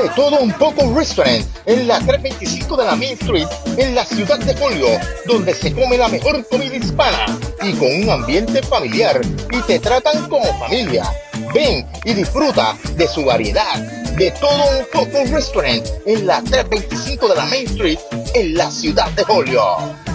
De todo un poco restaurant en la 325 de la Main Street en la ciudad de Polio, donde se come la mejor comida hispana y con un ambiente familiar y te tratan como familia. Ven y disfruta de su variedad. De todo un poco restaurant en la 325 de la Main Street en la ciudad de Polio.